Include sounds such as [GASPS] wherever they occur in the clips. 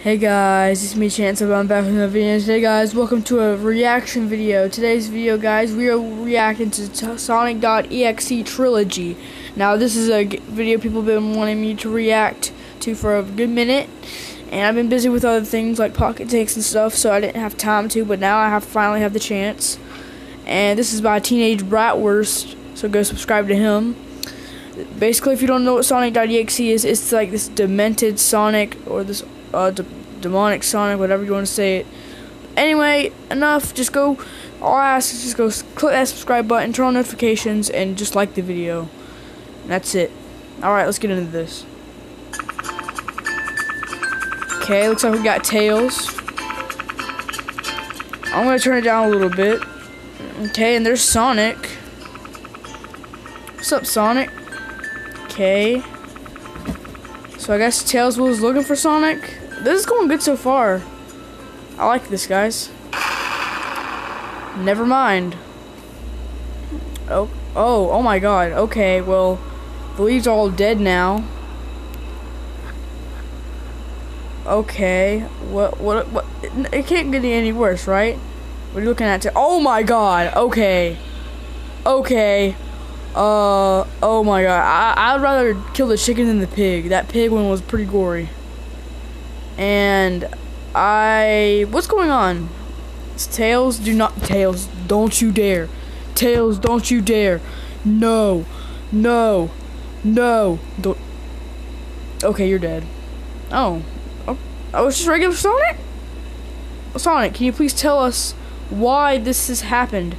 Hey guys, it's me Chance. I'm back with another video. Today guys, welcome to a reaction video. Today's video guys, we are reacting to Sonic.exe Trilogy. Now this is a video people have been wanting me to react to for a good minute. And I've been busy with other things like pocket takes and stuff, so I didn't have time to, but now I have finally have the chance. And this is by Teenage Bratwurst, so go subscribe to him basically, if you don't know what Sonic.exe is, it's like this demented Sonic or this uh, de demonic Sonic, whatever you want to say it. Anyway, enough. Just go. All I ask is just go click that subscribe button, turn on notifications, and just like the video. That's it. All right, let's get into this. Okay, looks like we got Tails. I'm gonna turn it down a little bit. Okay, and there's Sonic. What's up, Sonic? Okay. So I guess Tails was looking for Sonic. This is going good so far. I like this, guys. Never mind. Oh, oh, oh my god. Okay, well, the leaves are all dead now. Okay, what, what, what, it can't get any worse, right? What are you looking at? Oh my god, okay. Okay. Uh, oh my god. I, I'd rather kill the chicken than the pig. That pig one was pretty gory. And I... What's going on? Tails, do not... Tails, don't you dare. Tails, don't you dare. No. No. No. Don't... Okay, you're dead. Oh. Oh, oh it's just regular Sonic? Sonic, can you please tell us why this has happened?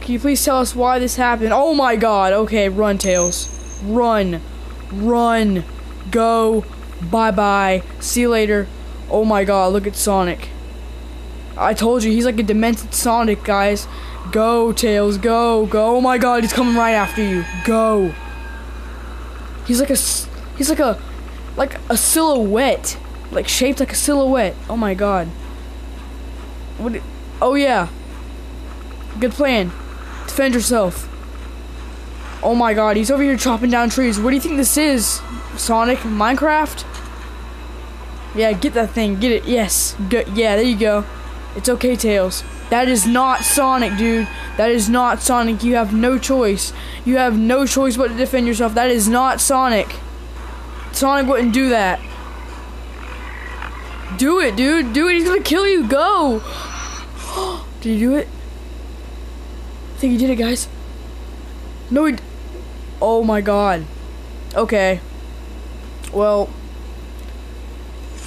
Can you please tell us why this happened? Oh my god. Okay, run, Tails. Run. Run. Go. Bye-bye. See you later. Oh my god, look at Sonic. I told you, he's like a demented Sonic, guys. Go, Tails. Go. Go. Oh my god, he's coming right after you. Go. He's like a... He's like a... Like a silhouette. Like shaped like a silhouette. Oh my god. What... Oh yeah. Good plan. Defend yourself. Oh my god, he's over here chopping down trees. What do you think this is? Sonic? Minecraft? Yeah, get that thing. Get it. Yes. Yeah, there you go. It's okay, Tails. That is not Sonic, dude. That is not Sonic. You have no choice. You have no choice but to defend yourself. That is not Sonic. Sonic wouldn't do that. Do it, dude. Do it. He's gonna kill you. Go. [GASPS] Did you do it? I think he did it, guys. No. Oh, my God. Okay. Well...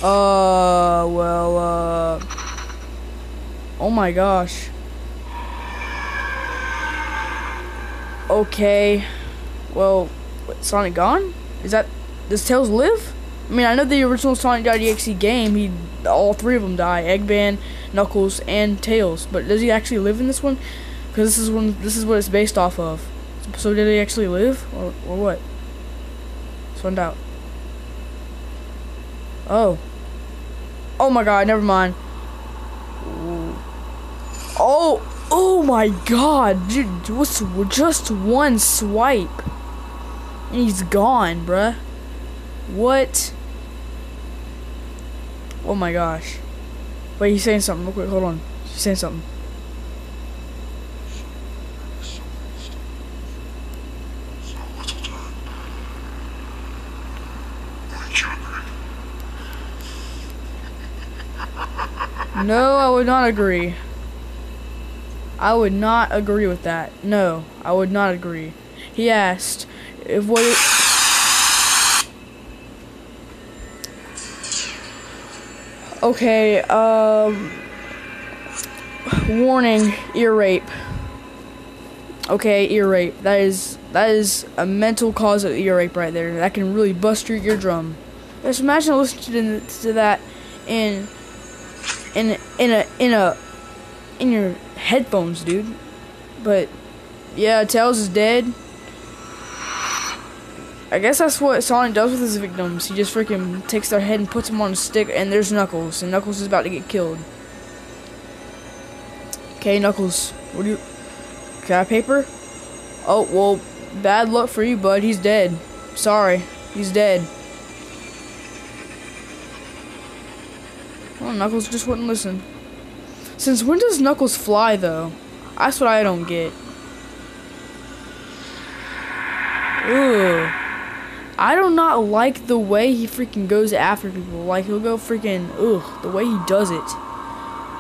Uh, well, uh... Oh, my gosh. Okay. Well, what, Sonic gone? Is that... Does Tails live? I mean, I know the original Sonic.exe game, he all three of them die. Eggman, Knuckles, and Tails. But does he actually live in this one? Because this is when this is what it's based off of. So did he actually live, or or what? Let's find out. Oh. Oh my god, never mind. Oh, oh my god, dude, what's just one swipe? And he's gone, bruh. What? Oh my gosh. Wait, he's saying something real quick, hold on. He's saying something. No, I would not agree. I would not agree with that. No, I would not agree. He asked if what. It okay, um. Warning, ear rape. Okay, ear rape. That is that is a mental cause of ear rape right there. That can really bust your eardrum. Just imagine listening to that in in in a in a in your headphones, dude. But yeah, Tails is dead. I guess that's what Sonic does with his victims. He just freaking takes their head and puts them on a stick, and there's Knuckles, and Knuckles is about to get killed. Okay, Knuckles, what do you? Got paper? Oh well, bad luck for you, bud. He's dead. Sorry, he's dead. Well, Knuckles just wouldn't listen. Since when does Knuckles fly, though? That's what I don't get. Ugh. I do not like the way he freaking goes after people. Like, he'll go freaking, ugh, the way he does it.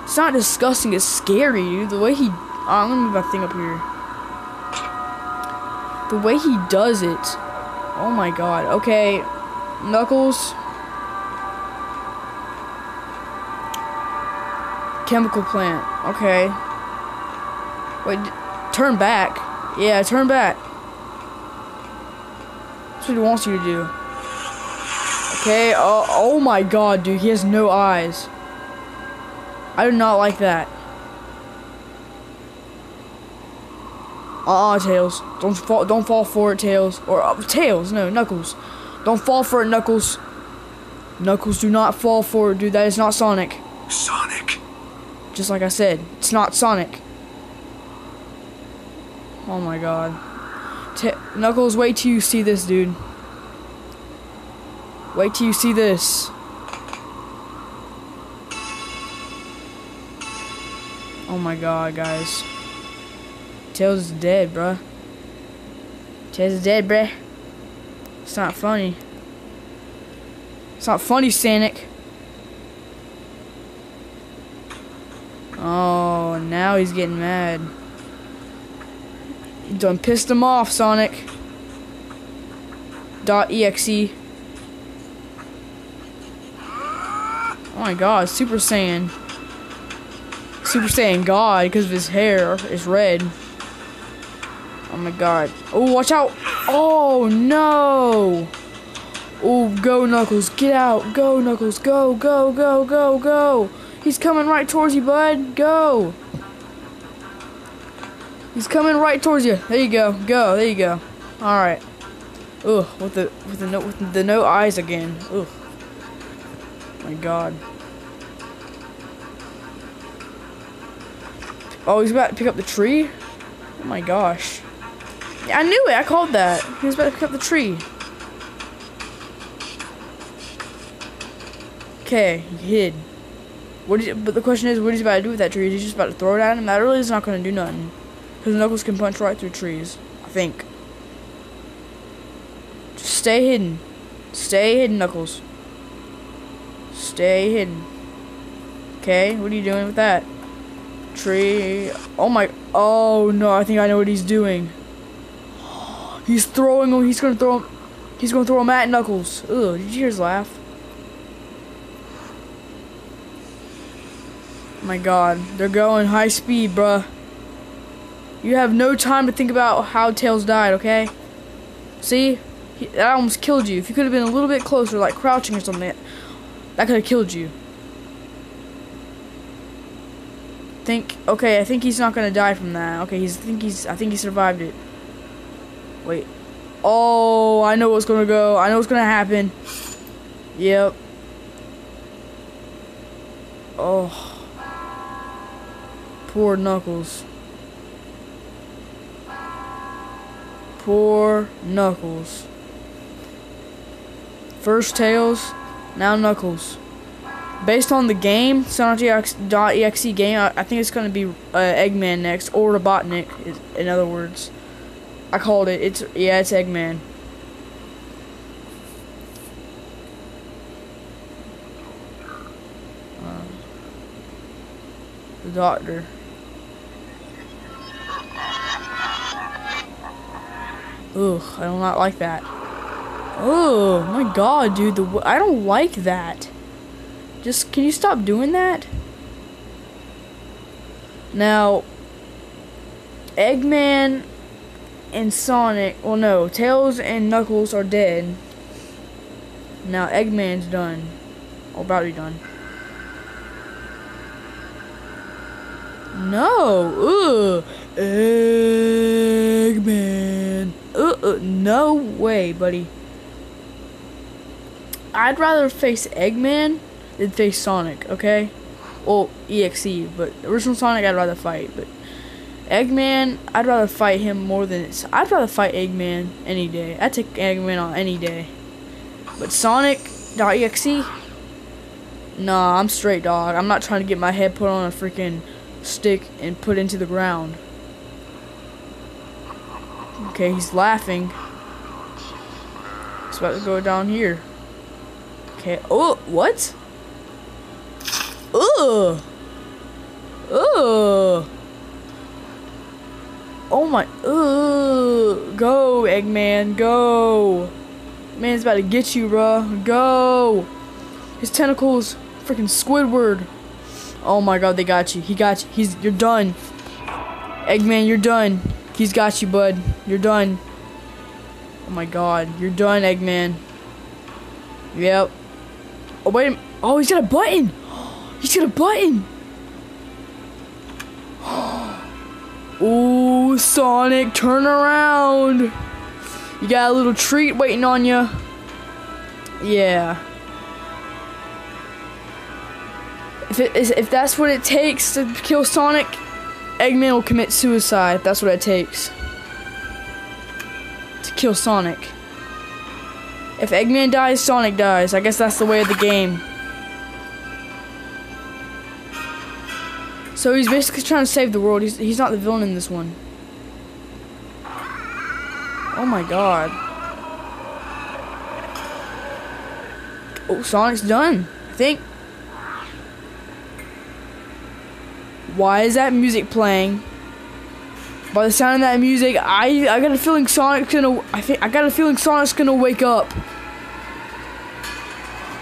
It's not disgusting, it's scary, dude. The way he, oh, me move that thing up here. The way he does it. Oh my god. Okay, Knuckles. Chemical plant. Okay. Wait, turn back. Yeah, turn back. That's what he wants you to do. Okay, oh, oh my god, dude, he has no eyes. I do not like that. Uh-uh, Tails. Don't fall, don't fall for it, Tails. Or, uh, Tails, no, Knuckles. Don't fall for it, Knuckles. Knuckles, do not fall for it, dude. That is not Sonic. Sonic. Just like I said, it's not Sonic. Oh my god. T Knuckles, wait till you see this, dude. Wait till you see this. Oh my god, guys. Tails is dead, bruh. Tails is dead, bruh. It's not funny. It's not funny, Sonic. Oh, now he's getting mad. You done pissed him off, Sonic. Dot exe. Oh my god, Super Saiyan. Super Saiyan God because of his hair is red. Oh my god. Oh, watch out. Oh, no. Oh, go, Knuckles. Get out. Go, Knuckles. Go, go, go, go, go. He's coming right towards you, bud. Go. He's coming right towards you. There you go. Go. There you go. All right. Ugh, with the with the no with the no eyes again. Ugh. My God. Oh, he's about to pick up the tree. Oh my gosh. I knew it. I called that. He was about to pick up the tree. Okay, he hid. What is, but the question is, what is he about to do with that tree? Is he just about to throw it at him? That really is not going to do nothing. Because Knuckles can punch right through trees. I think. Just stay hidden. Stay hidden, Knuckles. Stay hidden. Okay, what are you doing with that? Tree. Oh my. Oh no, I think I know what he's doing. He's throwing him. He's gonna throw him. He's gonna throw him at Knuckles. Ugh, did you hear his laugh? My god, they're going high speed, bruh. You have no time to think about how Tails died, okay? See? He, that almost killed you. If you could have been a little bit closer, like crouching or something, that could have killed you. Think, okay, I think he's not gonna die from that. Okay, he's, I think he's, I think he survived it. Wait. Oh, I know what's gonna go. I know what's gonna happen. Yep. Oh. Poor Knuckles. Poor Knuckles. First Tails, now Knuckles. Based on the game, Sonic.exe game, I, think it's going to be uh, Eggman next, or Robotnik, in other words. I called it. It's Yeah, it's Eggman. Uh, the doctor. Ugh, I do not like that. Oh my god, dude, the I don't like that. Just, can you stop doing that? Now, Eggman and Sonic, well no, Tails and Knuckles are dead. Now Eggman's done. Oh, or about to be done. No, ugh, Eggman. No way, buddy. I'd rather face Eggman than face Sonic, okay? Well, EXE, but original Sonic I'd rather fight, but Eggman, I'd rather fight him more than it's. I'd rather fight Eggman any day. I'd take Eggman on any day. But Sonic.exe, Nah, I'm straight, dog. I'm not trying to get my head put on a freaking stick and put into the ground. Okay, he's laughing. He's about to go down here. Okay. Oh, what? Ugh. Ugh. Oh my. Ugh. Go, Eggman. Go. Man's about to get you, bruh. Go. His tentacles. Freaking Squidward. Oh my god, they got you. He got you. He's. You're done. Eggman, you're done. He's got you, bud. You're done. Oh my god. You're done, Eggman. Yep. Oh, wait. Oh, he's got a button. [GASPS] He's got a button. [GASPS] Ooh, Sonic, turn around. You got a little treat waiting on you. Yeah. If it is, if that's what it takes to kill Sonic, Eggman will commit suicide. That's what it takes to kill Sonic. If Eggman dies, Sonic dies. I guess that's the way of the game. So he's basically trying to save the world. He's, he's not the villain in this one. Oh my god. Oh, Sonic's done. I think. Why is that music playing? By the sound of that music, I I got a feeling Sonic's gonna. I think I got a feeling Sonic's gonna wake up.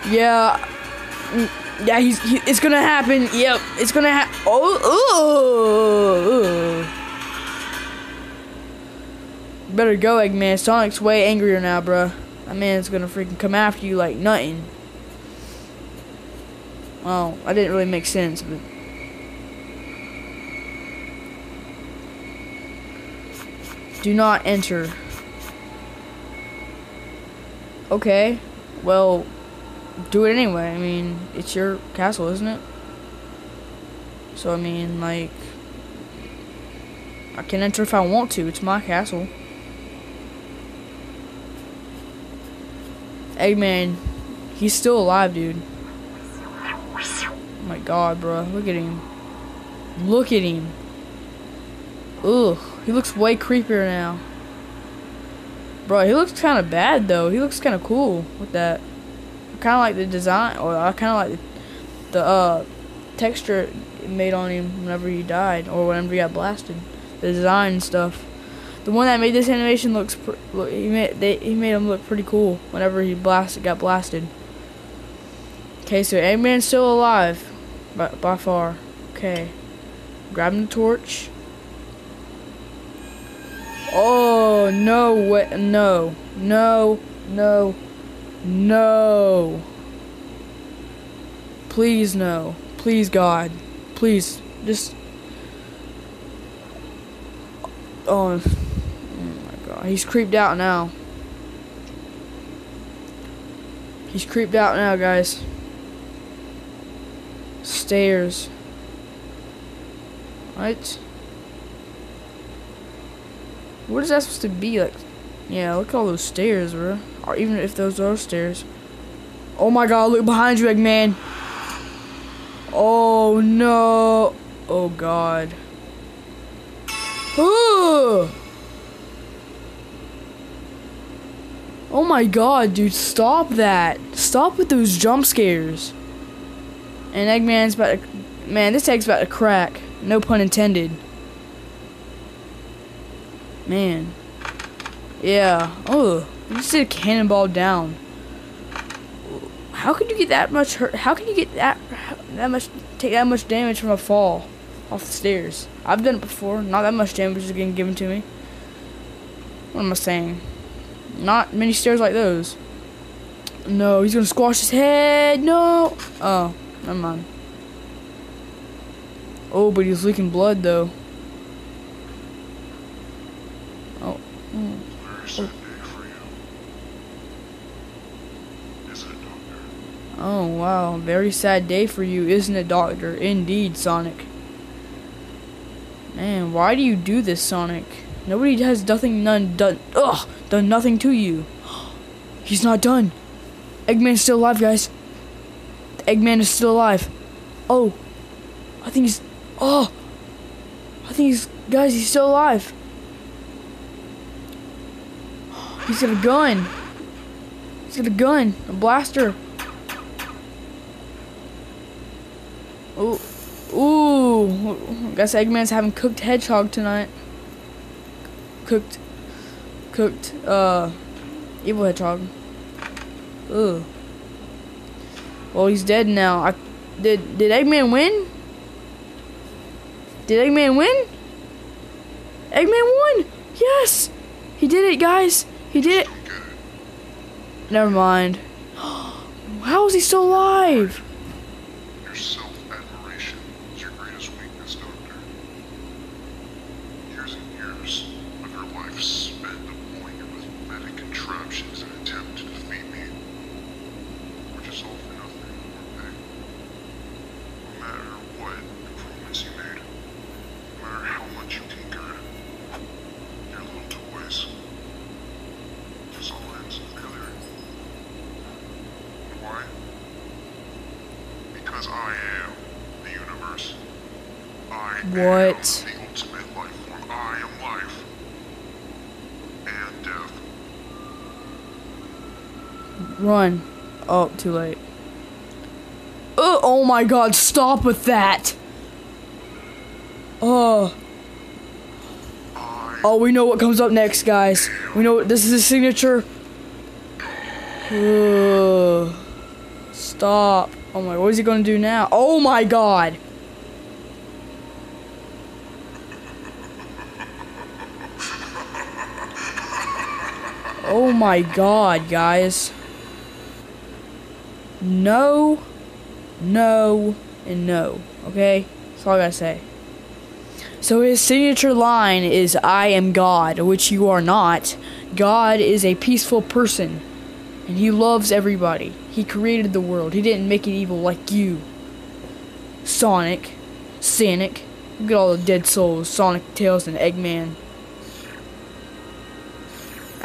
Yeah. Mm, yeah, he's. He, it's gonna happen. Yep, it's gonna happen. Oh, oh. Better go, Eggman. Sonic's way angrier now, bruh. That man's gonna freaking come after you like nothing. Well, I didn't really make sense, but. Do not enter. Okay. Well, do it anyway. I mean, it's your castle, isn't it? So, I mean, like, I can enter if I want to. It's my castle. Eggman, he's still alive, dude. Oh my god, bro. Look at him. Look at him. Ugh. He looks way creepier now. Bro, he looks kind of bad, though. He looks kind of cool with that. I kind of like the design, or I kind of like the, the uh, texture made on him whenever he died, or whenever he got blasted. The design stuff. The one that made this animation looks, look, he made they, he made him look pretty cool whenever he blasted got blasted. Okay, so Eggman's still alive, by, by far. Okay, grabbing the torch. Oh no! Way, no! No! No! No! Please no! Please God! Please just. Oh. Oh my God. He's creeped out now. He's creeped out now, guys. Stairs. What? What is that supposed to be like? Yeah, look at all those stairs, bro. Or even if those are stairs. Oh my god, look behind you, Eggman. Oh no. Oh god. Ooh. Oh my god, dude, stop that. Stop with those jump scares. And Eggman's about to... Man, this egg's about to crack. No pun intended. Man. Yeah. Oh, you just did a cannonball down. How could you get that much hurt? How can you get that that much take that much damage from a fall off the stairs? I've done it before. Not that much damage is getting given to me. What am I saying? Not many stairs like those. No, he's gonna squash his head. No. Oh, never mind. Oh, but he's leaking blood though. Oh. Wow, very sad day for you, isn't it, Doctor? Indeed, Sonic. Man, why do you do this, Sonic? Nobody has nothing none done ugh done nothing to you. [GASPS] He's not done. Eggman's still alive, guys. Eggman is still alive. Oh, I think he's. Oh, I think he's. Guys, he's still alive. He's got a gun. He's got a gun, a blaster. Ooh, ooh. Guess Eggman's having cooked hedgehog tonight. Cooked, cooked. Uh, evil hedgehog. Ugh. Well, he's dead now. I did. Did Eggman win? Did Eggman win? Eggman won! Yes! He did it, guys! He did it! Never mind. [GASPS] How is he still alive? Your self-admiration is your greatest weakness, Doctor. Years and years of your life spent pathetic contraptions in an attempt to defeat me. Were just all for nothing, weren't they? No matter what improvements you made, no matter how much you tinkered, your little toys just all ends in failure. And why? Because I am the universe. I What? am the ultimate life form. I am life. And death. Run. Oh, too late. Uh, oh my god, stop with that! Oh. Oh, we know what comes up next, guys. We know this is his signature. Ugh. Stop. Oh my, what is he gonna do now? Oh my god! Oh my god, guys. No, no, and no. Okay? That's all I gotta say. So his signature line is I am God, which you are not. God is a peaceful person, and he loves everybody. He created the world. He didn't make it evil like you. Sonic, Sonic, look at all the dead souls, Sonic, Tails, and Eggman.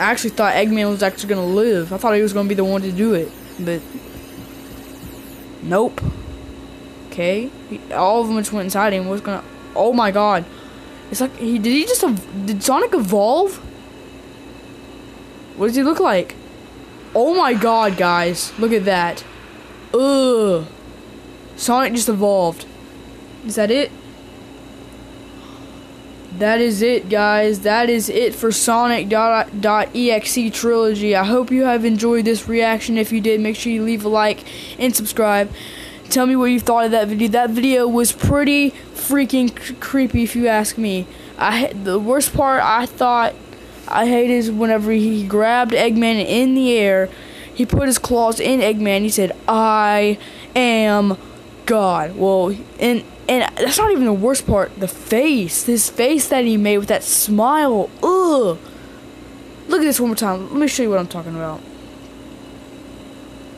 I actually thought Eggman was actually gonna live. I thought he was gonna be the one to do it, but nope. Okay, he, all of them just went inside him. Was gonna. Oh my god, it's like he did. He just did Sonic evolve? What does he look like? Oh my god, guys, look at that. Ugh. Sonic just evolved. Is that it? That is it, guys. That is it for Sonic.exe trilogy. I hope you have enjoyed this reaction. If you did, make sure you leave a like and subscribe. Tell me what you thought of that video. That video was pretty freaking creepy, if you ask me. I the worst part I thought I hate is whenever he grabbed Eggman in the air, he put his claws in Eggman. He said, "I am God." Well, and and that's not even the worst part. The face, his face that he made with that smile. Ugh. Look at this one more time. Let me show you what I'm talking about.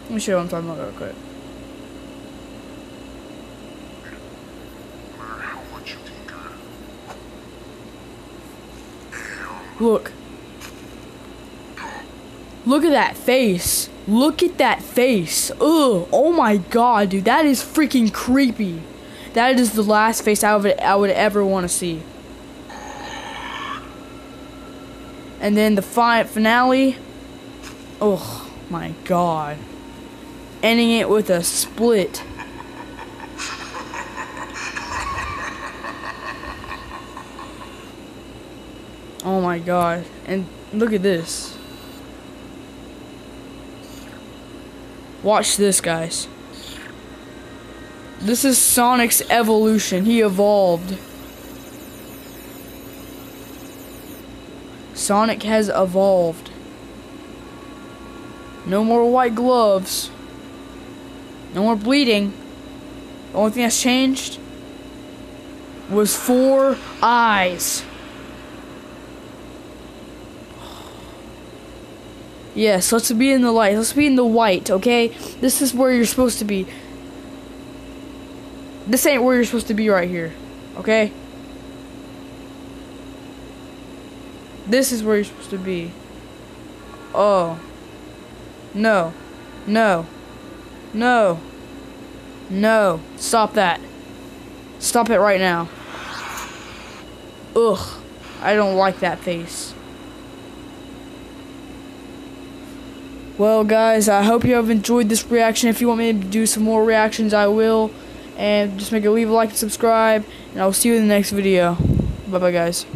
Let me show you what I'm talking about real quick. Look. Look at that face. Look at that face. Ugh. Oh my god, dude. That is freaking creepy. That is the last face I would I would ever want to see. And then the fi- finale. Oh my god. Ending it with a split. Oh my god. And look at this. Watch this, guys. This is Sonic's evolution. He evolved. Sonic has evolved. No more white gloves. No more bleeding. The only thing that's changed was four eyes. Yes, let's be in the light. Let's be in the white, okay? This is where you're supposed to be. This ain't where you're supposed to be right here, okay? This is where you're supposed to be. Oh. No. No. No. No. Stop that. Stop it right now. Ugh. I don't like that face. Well, guys, I hope you have enjoyed this reaction. If you want me to do some more reactions, I will. And just make a leave a like and subscribe. And I'll see you in the next video. Bye-bye, guys.